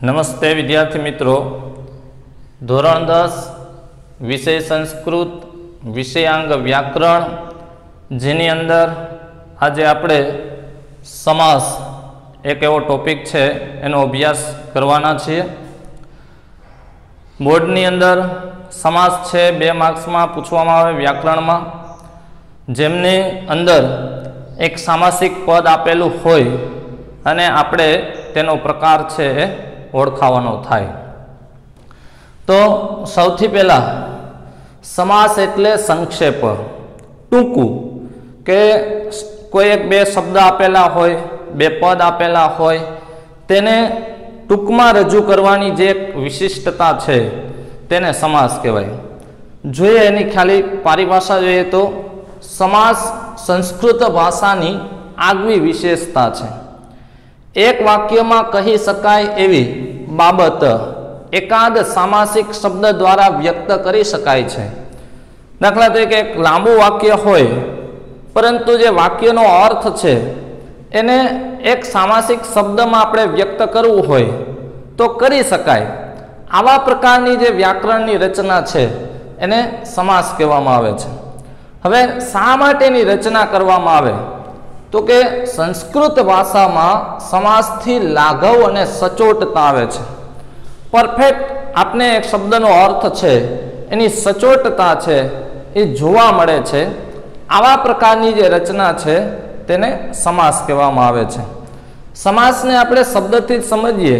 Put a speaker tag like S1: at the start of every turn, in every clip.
S1: નમસ્તે વિદ્યાર્થી મિત્રો. ધોરણ દસ, વિષય સંસ્કૃત, વિષયાંગ વ્યાકરણ, જેની અંદર આજે આપણે સમાસ એક એવો ટોપિક છે, એનો અભ્યાસ કરવાના છીએ. બોર્ડની અંદર સમાસ છે, બે માર્ક્સમાં પૂછવામાં આવે વ્યાકરણમાં. જેમની અંદર એક સામાસિક પદ આપેલું હોય અને આપણે તેનો પ્રકાર છે ઓળખાવાનો થાય. તો સૌથી પહેલાં સમાસ એટલે સંક્ષેપ. ટૂંકું કે કોઈ એક બે શબ્દ આપેલા હોય, બે પદ આપેલા હોય, તેને ટૂંકમાં રજૂ કરવાની જે વિશિષ્ટતા છે તેને સમાસ કહેવાય. જોઈએ એની ખાલી પારિભાષા જોઈએ તો સમાસ સંસ્કૃત ભાષાની આગવી વિશેષતા છે. એક વાક્યમાં કહી શકાય એવી બાબત એકાદ સામાસિક શબ્દ દ્વારા વ્યક્ત કરી શકાય છે. દાખલા તરીકે એક લાંબુ વાક્ય હોય, પરંતુ જે વાક્યનો અર્થ છે, એને એક સામાસિક શબ્દમાં આપણે વ્યક્ત કરવું હોય, તો કરી શકાય. આવા પ્રકારની જે વ્યાકરણની રચના છે, એને સમાસ કહેવામાં આવે છે. હવે શા માટેની રચના કરવામાં આવે? તો કે સંસ્કૃત ભાષામાં સમાસથી લાઘવ અને સચોટતા આવે છે. પરફેક્ટ આપને એક શબ્દનો અર્થ છે, એની સચોટતા છે, એ જોવા મળે છે. આવા પ્રકારની જે રચના છે, તેને સમાસ કહેવામાં આવે છે. સમાસને આપણે શબ્દથી જ સમજીએ,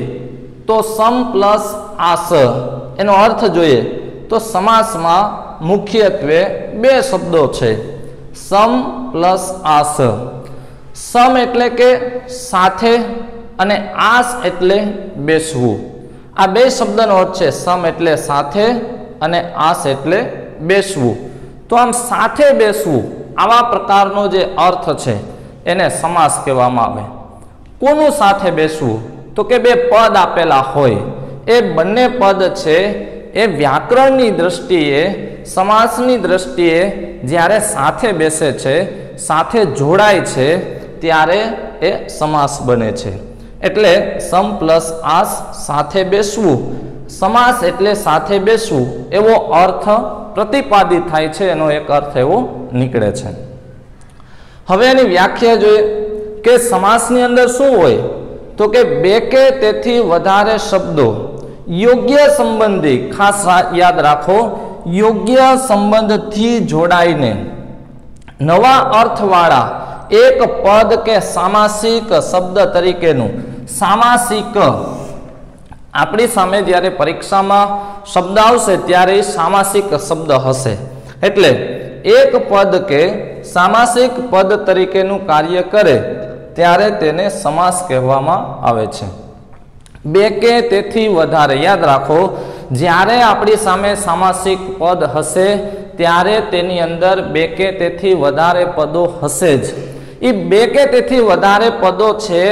S1: તો સમ પ્લસ આસ, એનો અર્થ જોઈએ, તો સમાસમાં મુખ્યત્વે બે શબ્દો છે. સમ પ્લસ આસ. સમ એટલે કે સાથે અને આસ એટલે બેસવું. આ બે શબ્દનો અર્થ છે સમ એટલે સાથે અને આસ એટલે બેસવું. તો આમ સાથે બેસવું આવા પ્રકારનો જે અર્થ છે એને સમાસ કહેવામાં આવે. કોનું સાથે બેસવું? તો કે બે પદ આપેલા હોય. એ બંને પદ છે એ વ્યાકરણની દ્રષ્ટિએ, સમાસની દ્રષ્ટિએ જ્યારે સાથે બેસે છે, સાથે જોડાય છે ત્યારે એ સમાસ બને છે. એટલે સમ પ્લસ આસ સાથે બેસવું. સમાસ એટલે સાથે બેસવું. એવો અર્થ પ્રતિપાદિત થાય છે, એનો એક અર્થ એવો નીકળે છે. હવે એની વ્યાખ્યા જોઈએ કે સમાસની અંદર શું હોય? તો કે બે કે તેથી વધારે શબ્દો. યોગ્ય સંબંધી, ખાસ યાદ રાખો, યોગ્ય સંબંધથી જોડાઈને નવા અર્થવાળા એક પદ કે સામાસિક શબ્દ તરીકેનું. સામાસિક. આપણી સામે જ્યારે પરીક્ષામાં શબ્દ આવશે ત્યારે સામાસિક શબ્દ હશે. એટલે એક પદ કે સામાસિક પદ તરીકેનું કાર્ય કરે ત્યારે તેને સમાસ કહેવામાં આવે છે. બે કે તેથી વધારે. યાદ રાખો, જ્યારે આપણી સામે સામાસિક પદ હશે ત્યારે તેની અંદર બે કે તેથી વધારે પદો હશે જ. એ બે કે તેથી વધારે પદો છે,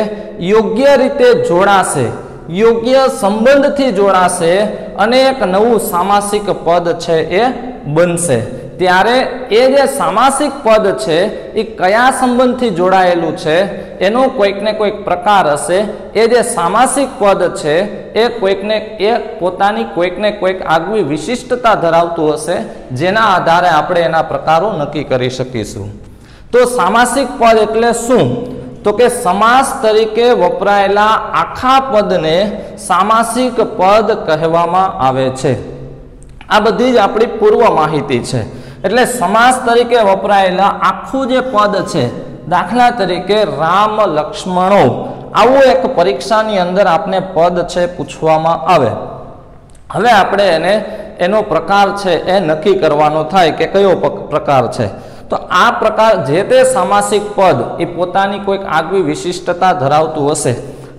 S1: યોગ્ય રીતે જોડાશે, યોગ્ય સંબંધથી જોડાશે અને એક નવું સામાસિક પદ છે એ બનશે. ત્યારે એ જે સામાસિક પદ છે એ કયા સંબંધથી જોડાયેલું છે, એનો કોઈક ને કોઈક પ્રકાર હશે. એ જે સામાસિક પદ છે, એ કોઈકને એ પોતાની કોઈકને કોઈક આગવી વિશિષ્ટતા ધરાવતું હશે, જેના આધારે આપણે એના પ્રકારો નક્કી કરી શકીશું. તો સામાસિક પદ એટલે શું? તો કે સમાસ તરીકે વપરાયેલા આખા પદને સામાસિક પદ કહેવામાં આવે છે. આ બધી જ આપણી પૂર્વ માહિતી છે. એટલે સમાસ તરીકે વપરાયેલા આખું જે પદ છે, દાખલા તરીકે રામ લક્ષ્મણો, આવું એક પરીક્ષાની અંદર આપને પદ છે પૂછવામાં આવે. હવે આપણે એને, એનો પ્રકાર છે એ નક્કી કરવાનો થાય કે કયો પ્રકાર છે. તો આ પ્રકાર જે તે સામાસિક પદ એ પોતાની કોઈક આગવી વિશિષ્ટતા ધરાવતું હશે.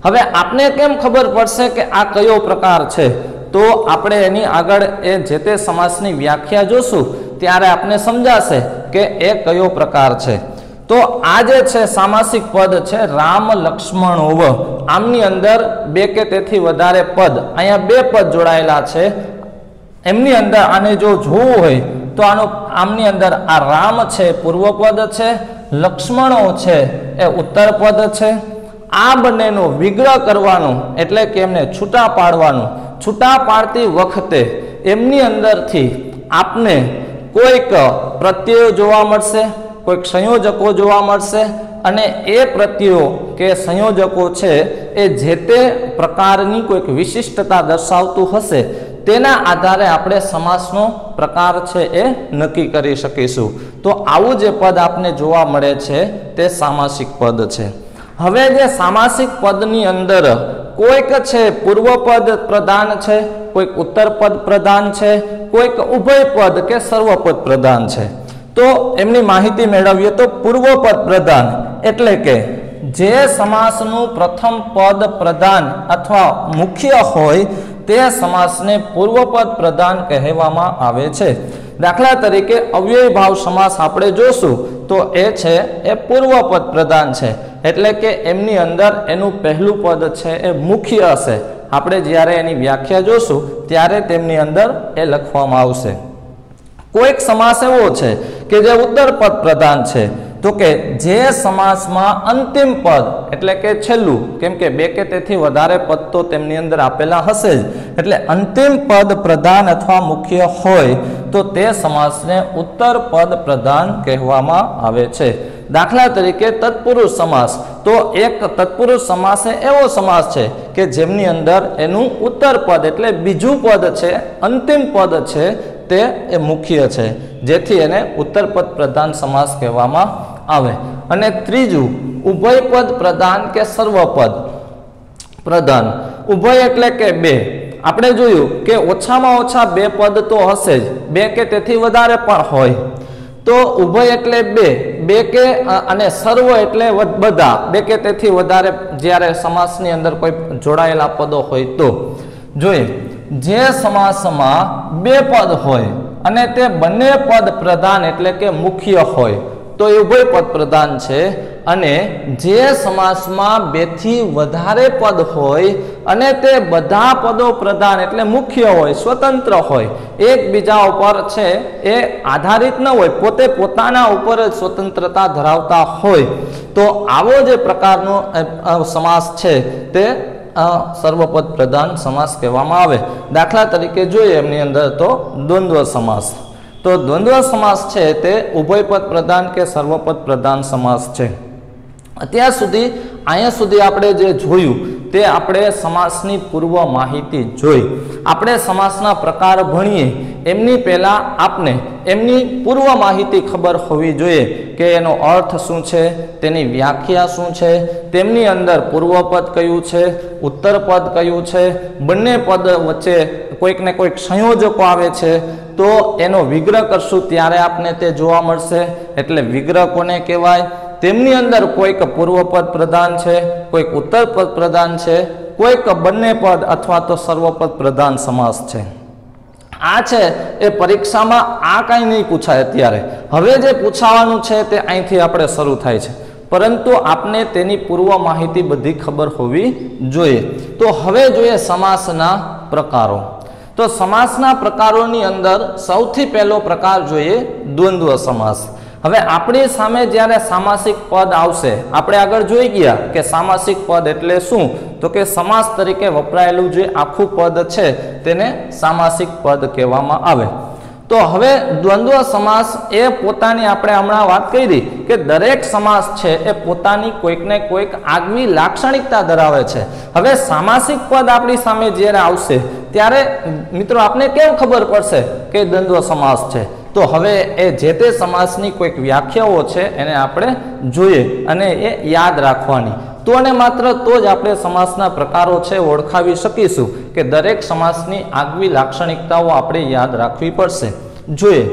S1: હવે આપને કેમ ખબર પડશે કે આ કયો પ્રકાર છે? તો આપણે એની આગળ એ જે તે સમાસની વ્યાખ્યા જોશું, ત્યારે આપને સમજાશે કે એ કયો પ્રકાર છે. તો આ જે છે સામાસિક પદ છે રામ લક્ષ્મણ ઓવ આમની અંદર બે કે તેથી વધારે પદ, અહીંયા બે પદ જોડાયેલા છે. એમની અંદર આને જો જોવું હોય તો આનું આમની અંદર આ રામ છે, પૂર્વપદ છે, લક્ષ્મણો છે, એ ઉત્તર પદ છે. આ બંનેનો વિગ્રહ કરવાનો એટલે કે એમને છૂટા પાડવાનું. છૂટા પાડતી વખતે એમની અંદરથી આપને કોઈક પ્રત્યયો જોવા મળશે, કોઈક સંયોજકો જોવા મળશે અને એ પ્રત્યયો કે સંયોજકો છે એ જે તે પ્રકારની કોઈક વિશિષ્ટતા દર્શાવતું હશે. તેના આધારે આપણે સમાસનો પ્રકાર છે એ નક્કી કરી શકીશું. તો આવું જે પદ આપને જોવા મળે છે, તે સામાસિક પદ છે. હવે જે સામાસિક પદની અંદર કોઈક છે પૂર્વપદ પ્રધાન છે, કોઈક ઉત્તર પદ પ્રધાન છે, કોઈક ઉભય પદ કે સર્વપદ પ્રધાન છે. તો એમની માહિતી મેળવીએ તો પૂર્વપદ પ્રધાન એટલે કે જે સમાસનું પ્રથમ પદ પ્રધાન અથવા મુખ્ય હોય તે સમાસને પૂર્વપદ પ્રધાન કહેવામાં આવે છે. દાખલા તરીકે અવ્યય ભાવ સમાસ આપણે જોશું તો એ છે, એ પૂર્વપદ પ્રધાન છે. એટલે કે એમની અંદર એનું પહેલું પદ છે, એ મુખ્ય હશે. આપણે જ્યારે એની વ્યાખ્યા જોશું, ત્યારે તેમની અંદર એ લખવામાં આવશે. કોઈક સમાસ એવો છે કે જે ઉત્તર પદ પ્રધાન છે. તો કે જે સમાસમાં અંતિમ પદ, એટલે કે છેલ્લું, કેમ કે બે કે તેથી વધારે પદ તો તેમની અંદર આપેલા હશે જ, એટલે અંતિમ પદ પ્રધાન અથવા મુખ્ય હોય, તો તે સમાસને ઉત્તર પદ પ્રધાન કહેવામાં આવે છે. દાખલા તરીકે તત્પુરુષ સમાસ, તો એક તત્પુરુષ સમાસ એવો સમાસ છે કે જેમની અંદર એનું ઉત્તર પદ, એટલે બીજું પદ છે, અંતિમ પદ છે તે એ મુખ્ય છે, જેથી એને ઉત્તરપદ પ્રધાન સમાસ કહેવામાં આવે. અને ત્રીજું, ઉભયપદ પ્રધાન કે સર્વપદ પ્રધાન. ઉભય એટલે કે બે. આપણે જોયું કે ઓછામાં ઓછા બે પદ તો હશે જ, બે કે તેથી વધારે પણ હોય. તો ઉભય એટલે બે બે કે અને સર્વ એટલે બધા. બે કે તેથી વધારે જ્યારે સમાસની અંદર કોઈ જોડાયેલા પદો હોય તો. જોઈએ. જે સમાસમાં બે પદ હોય અને તે બંને પદ પ્રધાન એટલે કે મુખ્ય હોય, તો એ ઉભય પદ પ્રધાન છે. અને જે સમાસમાં બેથી વધારે પદ હોય અને તે બધા પદો પ્રધાન એટલે મુખ્ય હોય, સ્વતંત્ર હોય, એકબીજા ઉપર છે એ આધારિત ન હોય, પોતે પોતાના ઉપર જ સ્વતંત્રતા ધરાવતા હોય. તો આવો જે પ્રકારનો સમાસ છે તે સર્વપદ પ્રધાન સમાસ કહેવામાં આવે. દાખલા તરીકે જોઈએ એમની અંદર તો દ્વંદ્વ સમાસ. તો દ્વંદ્વ સમાસ છે તે ઉભયપદ પ્રધાન કે સર્વપદ પ્રધાન સમાસ છે. અત્યાર સુધી, અહીંયા સુધી આપણે જે જોયું તે આપણે સમાસની પૂર્વ માહિતી જોઈ. આપણે સમાસના પ્રકાર ભણીએ. એમની પહેલાં આપને એમની પૂર્વ માહિતી ખબર હોવી જોઈએ કે એનો અર્થ શું છે, તેની વ્યાખ્યા શું છે, તેમની અંદર પૂર્વપદ કયું છે ઉત્તરપદ કયું છે, બંને પદ વચ્ચે કોઈક ને કોઈક સંયોજકો આવે છે. તો એનો વિગ્રહ કરશું ત્યારે આપને તે જોવા મળશે. એટલે વિગ્રહ કોને કહેવાય? તેમની અંદર કોઈક પૂર્વપદ પ્રધાન છે, કોઈક ઉત્તર પદ પ્રધાન છે, કોઈક બંને પદ અથવા તો સર્વપદ પ્રધાન સમાસ છે. આ છે એ પરીક્ષામાં આ કાંઈ નહીં પૂછાય અત્યારે. હવે જે પૂછાવાનું છે તે અહીંથી આપણે શરૂ થાય છે. પરંતુ આપને તેની પૂર્વ માહિતી બધી ખબર હોવી જોઈએ. તો હવે જોઈએ સમાસના પ્રકારો. તો સમાસના પ્રકારોની અંદર સૌથી પહેલો પ્રકાર જોઈએ દ્વંદ્વ સમાસ. હવે આપણી સામે જ્યારે સામાસિક પદ આવશે, આપણે આગળ જોઈ ગયા કે સામાસિક પદ એટલે શું? તો કે સમાસ તરીકે વપરાયેલું જે આખું પદ છે, તેને સામાસિક પદ કહેવામાં આવે. તો હવે દ્વંદ્વ સમાસ એ પોતાની, આપણે હમણાં વાત કરી કે દરેક સમાસ છે એ પોતાની કોઈક ને કોઈક આગવી લાક્ષણિકતા ધરાવે છે. હવે સામાસિક પદ આપણી સામે જ્યારે આવશે, ત્યારે, મિત્રો, આપને કેમ ખબર પડશે કે દ્વંદ્વ સમાસ છે? તો હવે એ જે તે સમાસની કોઈક વ્યાખ્યાઓ છે એને આપણે જોઈએ અને એ યાદ રાખવાની. તો અને માત્ર તો જ આપણે સમાસના પ્રકારો છે ઓળખાવી શકીશું કે દરેક સમાસની આગવી લાક્ષણિકતાઓ આપણે યાદ રાખવી પડશે. જોઈએ.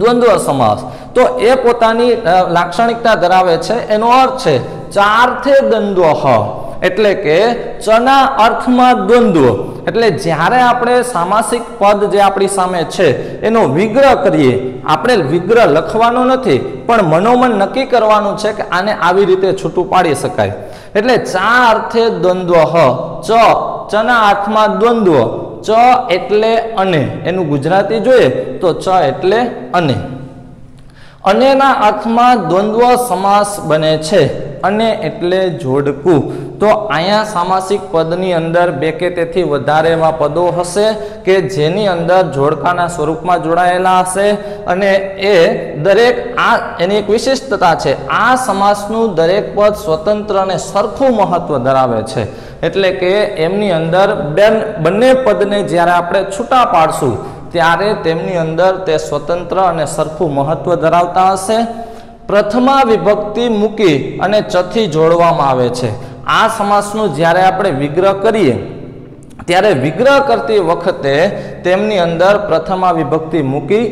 S1: દ્વંદ્વ સમાસ. તો એ પોતાની લાક્ષણિકતા ધરાવે છે, એનો અર્થ છે ચારથે દ્વંદ્વ. એટલે કે ચના અર્થમાં દ્વંદ્વ. એટલે જ્યારે આપણે સામાસિક પદ જે આપણી સામે છે, એનો વિગ્રહ કરીએ, આપણે વિગ્રહ લખવાનો નથી, પણ મનોમન નક્કી કરવાનું છે કે આને આવી રીતે છૂટું પાડી શકાય. એટલે ચા અર્થે દ્વંદ્વ, હ, ચ, ચના અર્થમાં દ્વંદ્વ, ચ એટલે અને. એનું ગુજરાતી જોઈએ તો ચ એટલે અને. અનેના અર્થમાં દ્વંદ્વ સમાસ બને છે અને એટલે જોડકું. તો અહીંયા સામાસિક પદની અંદર બે કે તેથી એવા પદો હશે કે જેની અંદર જોડકાના સ્વરૂપમાં જોડાયેલા હશે અને એ દરેક આ એની એક વિશિષ્ટતા છે. આ સમાસનું દરેક પદ સ્વતંત્ર અને સરખું મહત્વ ધરાવે છે. એટલે કે એમની અંદર બેન બંને પદને જ્યારે આપણે છૂટા પાડશું ત્યારે તેમની અંદર તે સ્વતંત્ર અને સરખું મહત્વ ધરાવતા હશે. પ્રથમા વિભક્તિ મૂકી અને ચથી જોડવામાં આવે છે. આ સમાસનું જ્યારે આપણે વિગ્રહ કરીએ, ત્યારે વિગ્રહ કરતી વખતે તેમની અંદર પ્રથમા વિભક્તિ મૂકી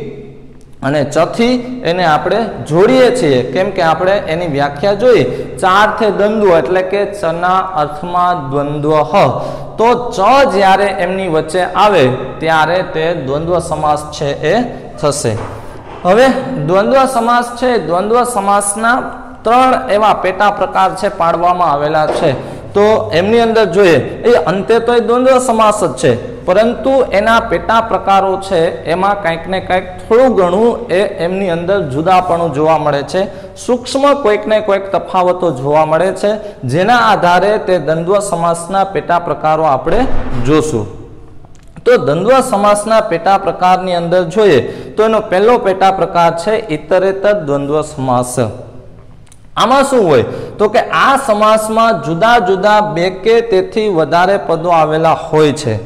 S1: અને ચથી એને આપણે જોડીએ છીએ. કેમ કે આપણે એની વ્યાખ્યા જોઈએ ચાર થે દ્વંદ્વ એટલે કે ચના અર્થમાં દ્વંદ્વ હ. તો ચ જ્યારે એમની વચ્ચે આવે, ત્યારે તે દ્વંદ્વ સમાસ છે એ થશે. હવે દ્વંદ્વ સમાસ છે. દ્વંદ્વ સમાસના ત્રણ એવા પેટા પ્રકાર છે પાડવામાં આવેલા છે. તો એમની અંદર જોઈએ, એ અંતે તો એ દ્વંદ્વ સમાસ જ છે. પરંતુ એના પેટા પ્રકારો છે, એમાં કંઈક ને કંઈક થોડું ઘણું એ એમની અંદર જુદાપણું જોવા મળે છે. સૂક્ષ્મ કોઈક ને કોઈક તફાવતો જોવા મળે છે. જેના આધારે તે દ્વંદ્વ સમાસના પેટા પ્રકારો આપણે જોશું. તો દ્વંદ્વ સમાસના પેટા પ્રકારની અંદર જોઈએ, તો એનો પહેલો પેટા પ્રકાર છે ઇતરેતર દ્વંદ્વ સમાસ. આમાં શું હોય? તો કે આ સમાસમાં જુદા જુદા બે કે તેથી વધારે પદો આવેલા હોય છે.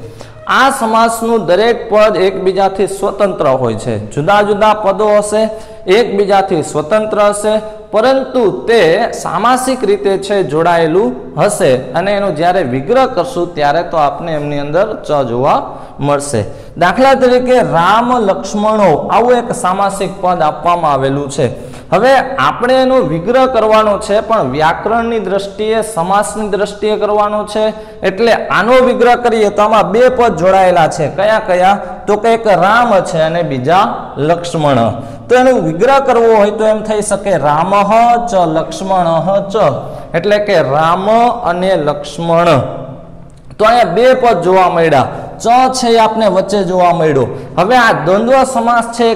S1: આ સમાસનું દરેક પદ એકબીજાથી સ્વતંત્ર હોય છે. જુદા જુદા પદો હશે, એકબીજાથી સ્વતંત્ર હશે, પરંતુ તે સામાસિક રીતે છે જોડાયેલું હશે અને એનો જ્યારે વિગ્રહ કરશું ત્યારે તો આપને એમની અંદર ચ જોવા મળશે. દાખલા તરીકે રામ લક્ષ્મણો આવું એક સામાસિક પદ આપવામાં આવેલું છે. હવે આપણે એનો વિગ્રહ કરવાનો છે, પણ વ્યાકરણની દ્રષ્ટિએ, સમાસની દ્રષ્ટિએ કરવાનો છે. એટલે આનો વિગ્રહ કરીએ તો આમાં બે પદ જોડાયેલા છે. કયા કયા? તો કે એક રામ છે અને બીજા લક્ષ્મણ. તો એનો વિગ્રહ કરવો હોય તો એમ થઈ શકે રામ ચ, લક્ષ્મણ ચ. એટલે કે રામ અને લક્ષ્મણ. તો અહીંયા બે પદ જોવા મળ્યા. ચ છે એ આપને વચ્ચે જોવા મળ્યો. હવે આ દ્વંદ્વ સમાસ છે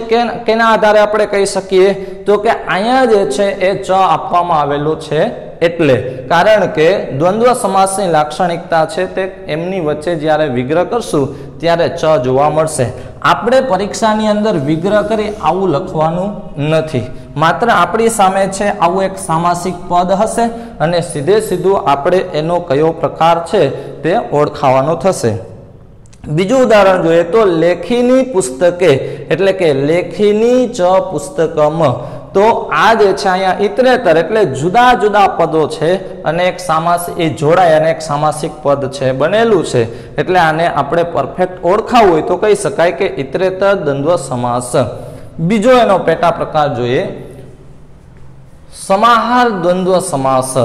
S1: કેના આધારે આપણે કહી શકીએ? તો કે અહીંયા જે છે એ ચ આપવામાં આવેલું છે એટલે. કારણ કે દ્વંદ્વ સમાસની લાક્ષણિકતા છે તે એમની વચ્ચે જ્યારે વિગ્રહ કરશું, ત્યારે ચ જોવા મળશે. આપણે પરીક્ષાની અંદર વિગ્રહ કરી આવું લખવાનું નથી. માત્ર આપણી સામે છે, આવું એક સામાસિક પદ હશે અને સીધે સીધું આપણે એનો કયો પ્રકાર છે તે ઓળખાવાનો થશે. બીજું ઉદાહરણ જોઈએ તો લેખીની પુસ્તકે, એટલે કે લેખીની ચ પુસ્તકમાં, તો આ જે છે અહીંયા ઇતરેતર એટલે જુદા જુદા પદો છે અને એક સામાસ, એ જોડાય અને એક સામાસિક પદ છે, બનેલું છે. એટલે આને આપણે પરફેક્ટ ઓળખાવું હોય તો કહી શકાય કે ઇતરેતર દ્વંદ્વ સમાસ. બીજો એનો પેટા પ્રકાર જોઈએ. સમાહાર દ્વંદ્વ સમાસ.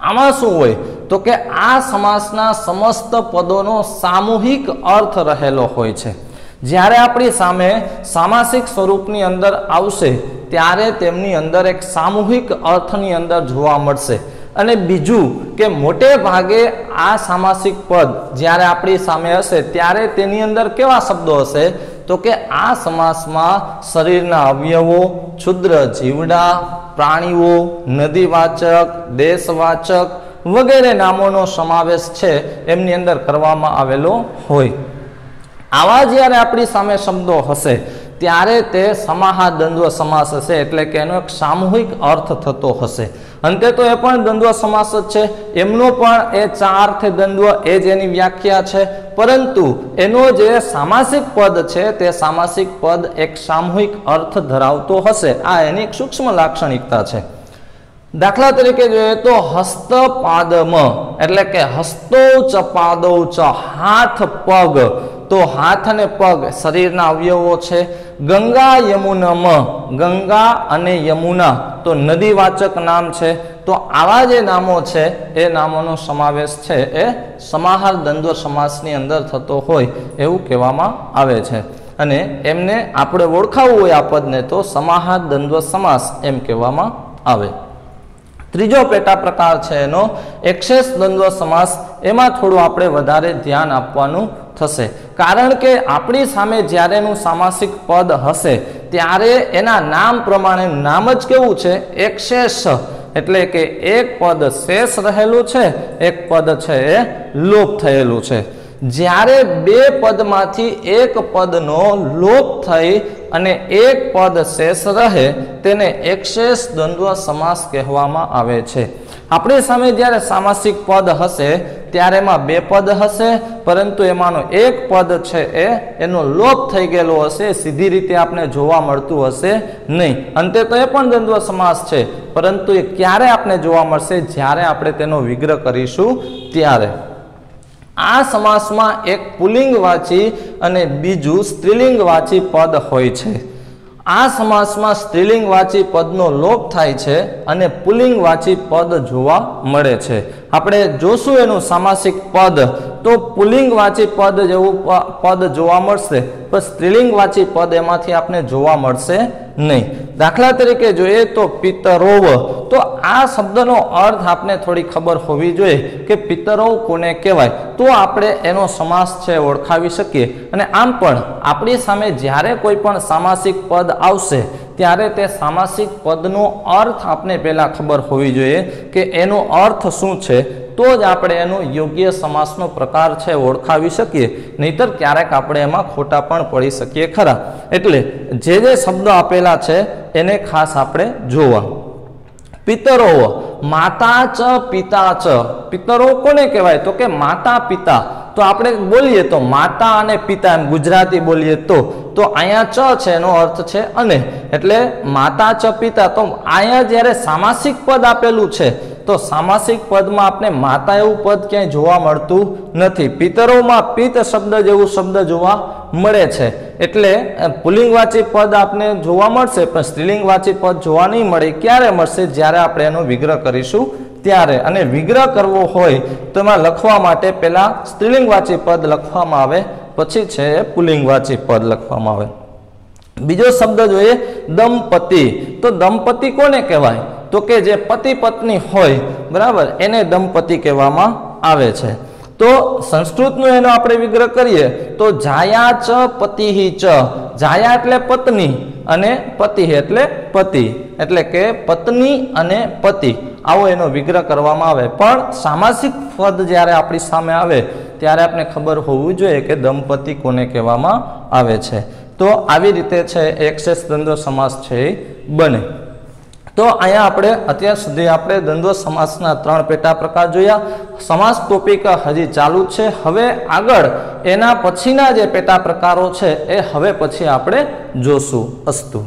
S1: આમાં શું હોય? તો કે આ સમાસના સમસ્ત પદોનો સામૂહિક અર્થ રહેલો હોય છે. જ્યારે આપણી સામે સામાસિક સ્વરૂપની અંદર આવશે, ત્યારે તેમની અંદર એક સામૂહિક અર્થની અંદર જોવા મળશે. અને બીજું કે મોટે ભાગે આ સામાસિક પદ જ્યારે આપણી સામે હશે, ત્યારે તેની અંદર કેવા શબ્દો હશે? તો કે આ સમાસમાં શરીરના અવયવો, ક્ષુદ્ર જીવડા, પ્રાણીઓ, નદીવાચક, દેશવાચક વગેરે નામોનો સમાવેશ છે એમની અંદર કરવામાં આવેલો હોય. આવા જ્યારે આપણી સામે શબ્દો હશે, ત્યારે તે સમાહાર દ્વંદ્વ સમાસ હશે એટલે કે એનો એક સામૂહિક અર્થ થતો હશે. અંતે તો એ પણ દ્વંદ્વ સમાસ જ છે. એમનો પણ એ ચારથી દ્વંદ્વ એ જ એની વ્યાખ્યા છે. પરંતુ એનો જે સામાસિક પદ છે, તે સામાસિક પદ એક સામૂહિક અર્થ ધરાવતો હશે. આ એની એક સૂક્ષ્મ લાક્ષણિકતા છે. દાખલા તરીકે જોઈએ તો હસ્તપાદમ, એટલે કે હસ્તો ચ ચ, હાથ પગ. તો હાથ અને પગ શરીરના અવયવો છે. ગંગા યમુનમ, ગંગા અને યમુના. તો નદીવાચક નામ છે. તો આવા જે નામો છે, એ નામોનો સમાવેશ છે, એ સમાહાર દ્વંદ્વ સમાસની અંદર થતો હોય એવું કહેવામાં આવે છે. અને એમને આપણે ઓળખાવવું હોય આ પદને તો સમાહાર દ્વંદ્વ સમાસ એમ કહેવામાં આવે. ત્રીજો પેટા પ્રકાર છે એનો એક્સેસ દ્વંદ્વ સમાસ. એમાં થોડું આપણે વધારે ધ્યાન આપવાનું થશે. કારણ કે આપણી સામે જ્યારેનું સામાસિક પદ હશે, ત્યારે એના નામ પ્રમાણે નામ જ કેવું છે? એક્સેસ. એટલે કે એક પદ શેષ રહેલું છે, એક પદ છે એ લોપ થયેલું છે. જ્યારે બે પદમાંથી એક પદનો લોપ થઈ અને એક પદ શેષ રહે તેને એકશેષ દ્વંદ્વ સમાસ કહેવામાં આવે છે. આપણી સામે જ્યારે સામાસિક પદ હશે, ત્યારે એમાં બે પદ હશે, પરંતુ એમાંનો એક પદ છે એ, એનો લોપ થઈ ગયેલો હશે, સીધી રીતે આપણે જોવા મળતું હશે નહીં. અંતે તો એ પણ દ્વંદ્વ સમાસ છે, પરંતુ એ ક્યારે આપણે જોવા મળશે? જ્યારે આપણે તેનો વિગ્રહ કરીશું ત્યારે. આ સમાસમાં એક પુલ્લિંગવાચી અને બીજું સ્ત્રીલિંગવાચી પદ હોય છે. આ સમાસમાં સ્ત્રીલિંગવાચી પદનો લોપ થાય છે અને પુલ્લિંગવાચી પદ જોવા મળે છે. આપણે જોશું એનું સામાસિક પદ તો પુલ્લિંગવાચી પદ જેવું પદ જોવા મળશે, પણ સ્ત્રીલિંગવાચી પદ એમાંથી આપણે જોવા મળશે નહીં. દાખલા તરીકે જોઈએ તો પિતરોવ. તો આ શબ્દનો અર્થ આપણે થોડી ખબર હોવી જોઈએ કે પિતરોવ કોને કહેવાય? તો આપણે એનો સમાસ છે ઓળખાવી શકીએ. અને આમ પણ, આપણી સામે જ્યારે કોઈ પણ સામાસિક પદ આવશે, ત્યારે તે સામાસિક પદનો અર્થ આપણે પહેલાં ખબર હોવી જોઈએ કે એનો અર્થ શું છે. તો જ આપણે એનો યોગ્ય સમાસનો પ્રકાર છે ઓળખાવી શકીએ. નહીતર ક્યારેક આપણે એમાં ખોટા પણ પડી શકીએ ખરા. એટલે જે જે શબ્દો આપેલા છે એને ખાસ આપણે જોવા. પિતરો, માતા ચ, પિતા ચ. પિતરો કોને કહેવાય? તો કે માતા પિતા તો આપણે બોલીએ તો માતા અને પિતા એમ ગુજરાતી બોલીએ તો તો અહીંયા ચ છે, એનો અર્થ છે અને. એટલે માતા ચ, પિતા, તો અહીંયા જ્યારે સામાસિક પદ આપેલું છે, તો સામાસિક પદમાં આપણે માતા એવું પદ ક્યાંય જોવા મળતું નથી. પિતરોમાં પિત શબ્દ જેવું શબ્દ જોવા મળે છે. એટલે પુલિંગવાચી પદ આપને જોવા મળશે, પણ સ્ત્રીલિંગવાચી પદ જોવા નહીં મળે. ક્યારે મળશે? જ્યારે આપણે એનો વિગ્રહ કરીશું. ત્યારે અને વિગ્રહ કરવો હોય તો એમાં લખવા માટે પહેલા સ્ત્રીલિંગવાચી પદ લખવામાં આવે, પછી છે એ પુલ્લિંગવાચી પદ લખવામાં આવે. બીજો શબ્દ જોઈએ, દંપતિ. તો દંપતિ કોને કહેવાય? તો કે જે પતિ પત્ની હોય, બરાબર, એને દંપતિ કહેવામાં આવે છે. તો સંસ્કૃતનો એનો આપણે વિગ્રહ કરીએ તો જાયા ચ પતિ ચ. જાયા એટલે પત્ની અને પતિ એટલે પતિ. એટલે કે પત્ની અને પતિ. આવો એનો વિગ્રહ કરવામાં આવે. પણ સામાસિક પદ જ્યારે આપણી સામે આવે, ત્યારે આપણે ખબર હોવું જોઈએ કે દંપતિ કોને કહેવામાં આવે છે. તો આવી રીતે છે એક્સેસ દ્વંદ્વ સમાસ છે બને. તો અહીંયા આપણે અત્યાર સુધી આપણે દ્વંદ્વ સમાસના ત્રણ પેટા પ્રકાર જોયા. સમાસ ટોપિક હજી ચાલુ છે. હવે આગળ એના પછીના જે પેટા પ્રકારો છે એ હવે પછી આપણે જોશું અસ્તુ.